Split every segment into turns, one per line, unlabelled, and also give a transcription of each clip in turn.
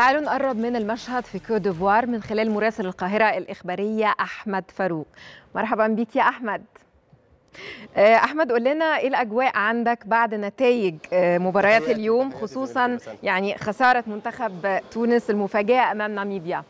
تعالوا نقرب من المشهد في كوت ديفوار من خلال مراسل القاهرة الإخبارية أحمد فاروق. مرحبا بك يا أحمد. أحمد قول لنا إيه الأجواء عندك بعد نتائج مباريات اليوم خصوصا يعني خسارة منتخب تونس المفاجئة أمام ناميبيا؟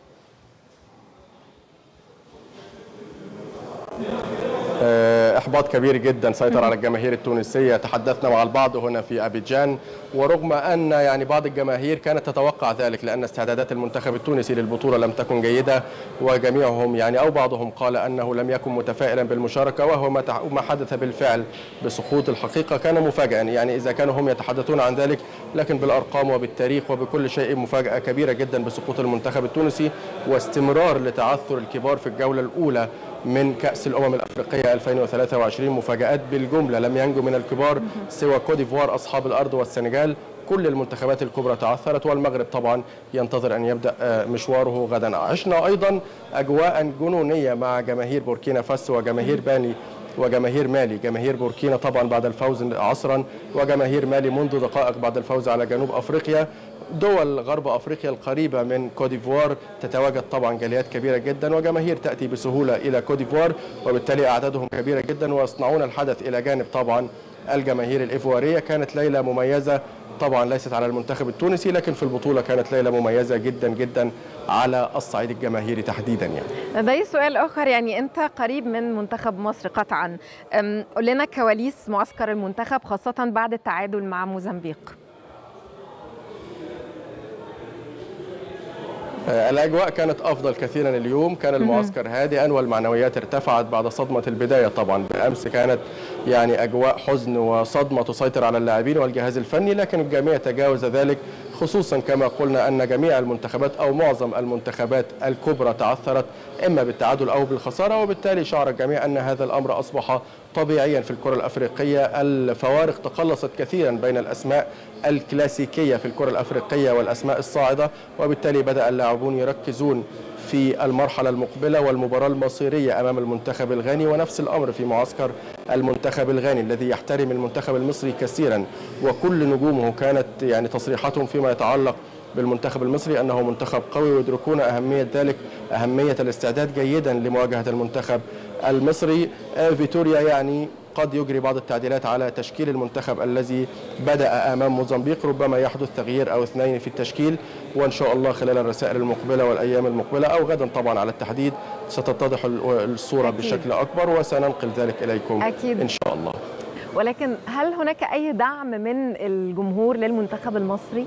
إحباط كبير جدا سيطر على الجماهير التونسية. تحدثنا مع البعض هنا في أبيجان ورغم أن يعني بعض الجماهير كانت تتوقع ذلك لأن استعدادات المنتخب التونسي للبطولة لم تكن جيدة وجميعهم يعني أو بعضهم قال أنه لم يكن متفائلا بالمشاركة وهو ما حدث بالفعل بسقوط الحقيقة. كان مفاجئا يعني إذا كانوا هم يتحدثون عن ذلك لكن بالأرقام وبالتاريخ وبكل شيء مفاجأة كبيرة جدا بسقوط المنتخب التونسي واستمرار لتعثر الكبار في الجولة الأولى. من كأس الأمم الأفريقية 2023 مفاجآت بالجملة لم ينجو من الكبار سوى كوديفوار أصحاب الأرض والسنغال. كل المنتخبات الكبرى تعثرت والمغرب طبعا ينتظر أن يبدأ مشواره غدا. عشنا أيضا أجواء جنونية مع جماهير بوركينا فاسو وجماهير باني وجماهير مالي. جماهير بوركينا طبعا بعد الفوز عصرا وجماهير مالي منذ دقائق بعد الفوز على جنوب أفريقيا. دول غرب أفريقيا القريبة من كوديفوار تتواجد طبعا جاليات كبيرة جدا وجماهير تأتي بسهولة إلى كوديفوار وبالتالي أعدادهم كبيرة جدا ويصنعون الحدث إلى جانب طبعا الجماهير الإيفوارية كانت ليلة مميزة طبعا ليست على المنتخب التونسي لكن في البطولة كانت ليلة مميزة جدا جدا على الصعيد الجماهيري تحديدا يعني.
ده سؤال آخر يعني أنت قريب من منتخب مصر قطعا قول لنا كواليس معسكر المنتخب خاصة بعد التعادل مع موزمبيق.
الأجواء كانت أفضل كثيرا اليوم. كان المعسكر هادئا والمعنويات ارتفعت بعد صدمة البداية طبعا. بالأمس كانت يعني أجواء حزن وصدمة تسيطر على اللاعبين والجهاز الفني لكن الجميع تجاوز ذلك خصوصا كما قلنا أن جميع المنتخبات أو معظم المنتخبات الكبرى تعثرت إما بالتعادل أو بالخسارة وبالتالي شعر الجميع أن هذا الأمر أصبح طبيعيا في الكرة الأفريقية. الفوارق تقلصت كثيرا بين الأسماء الكلاسيكية في الكرة الأفريقية والأسماء الصاعدة وبالتالي بدأ اللاعبون يركزون في المرحلة المقبلة والمباراة المصيرية أمام المنتخب الغاني ونفس الأمر في معسكر المنتخب الغاني الذي يحترم المنتخب المصري كثيرا. وكل نجومه كانت يعني تصريحاتهم فيما يتعلق بالمنتخب المصري أنه منتخب قوي ويدركون أهمية ذلك أهمية الاستعداد جيدا لمواجهة المنتخب المصري. فيتوريا يعني قد يجري بعض التعديلات على تشكيل المنتخب الذي بدأ أمام موزمبيق ربما يحدث تغيير أو اثنين في التشكيل وإن شاء الله خلال الرسائل المقبلة والأيام المقبلة أو غدا طبعا على التحديد ستتضح الصورة أكيد. بشكل أكبر وسننقل ذلك إليكم
أكيد.
إن شاء الله
ولكن هل هناك أي دعم من الجمهور للمنتخب المصري؟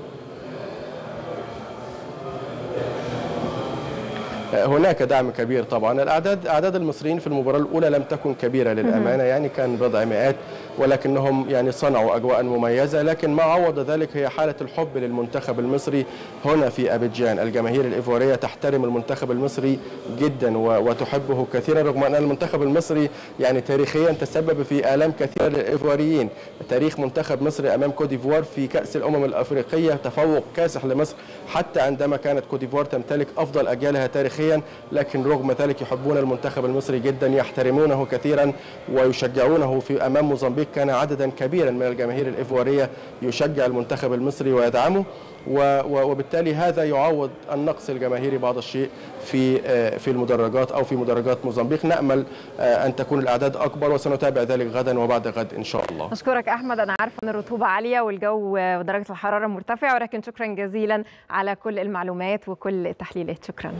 هناك دعم كبير طبعا. الاعداد أعداد المصريين في المباراة الأولى لم تكن كبيرة للأمانة يعني كان بضع مئات ولكنهم يعني صنعوا اجواء مميزة. لكن ما عوض ذلك هي حالة الحب للمنتخب المصري هنا في أبيجان. الجماهير الايفواريه تحترم المنتخب المصري جدا وتحبه كثيرا رغم أن المنتخب المصري يعني تاريخيا تسبب في آلام كثيرة للايفواريين تاريخ منتخب مصر أمام كوديفوار في كأس الأمم الأفريقية تفوق كاسح لمصر حتى عندما كانت كوديفوار تمتلك أفضل أجيالها تاريخيا. لكن رغم ذلك يحبون المنتخب المصري جدا يحترمونه كثيرا ويشجعونه في أمام موزمبيق كان عددا كبيرا من الجماهير الايفواريه يشجع المنتخب المصري ويدعمه وبالتالي هذا يعوض النقص الجماهيري بعض الشيء في في المدرجات أو في مدرجات موزمبيق نأمل أن تكون الأعداد أكبر وسنتابع ذلك غدا وبعد غد إن شاء الله.
اشكرك أحمد أنا عارفة أن الرطوبة عالية والجو ودرجة الحرارة مرتفعة ولكن شكرا جزيلا على كل المعلومات وكل التحليلات شكرا.